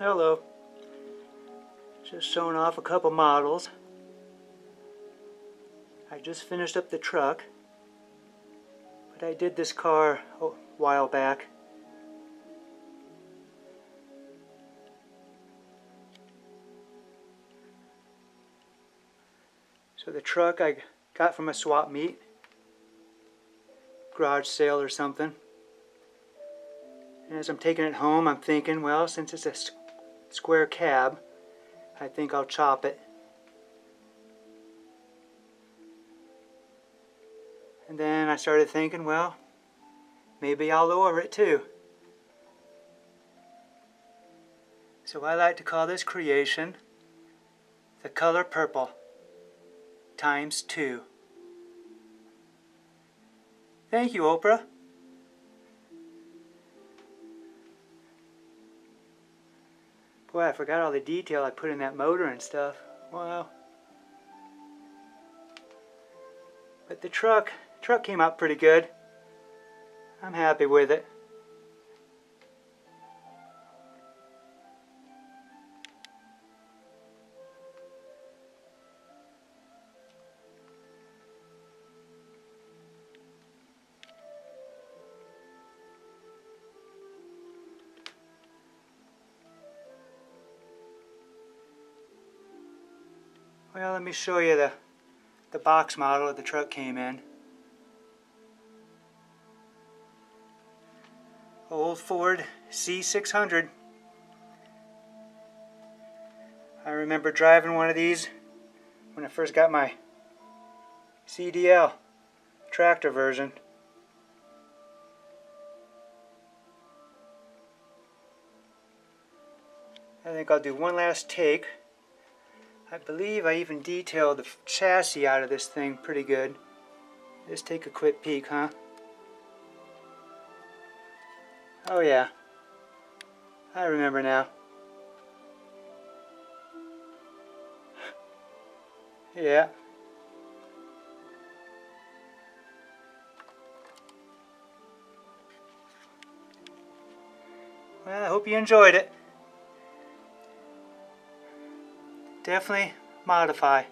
Hello. Just showing off a couple models. I just finished up the truck, but I did this car a while back. So the truck I got from a swap meet, garage sale or something. And as I'm taking it home, I'm thinking, well, since it's a square cab, I think I'll chop it. And then I started thinking, well, maybe I'll lower it too. So I like to call this creation the color purple times two. Thank you, Oprah. Boy, I forgot all the detail I put in that motor and stuff. Wow. But the truck, truck came out pretty good. I'm happy with it. Well, let me show you the, the box model that the truck came in. Old Ford C600. I remember driving one of these when I first got my CDL tractor version. I think I'll do one last take. I believe I even detailed the chassis out of this thing pretty good. Let's take a quick peek, huh? Oh yeah. I remember now. yeah. Well, I hope you enjoyed it definitely modify.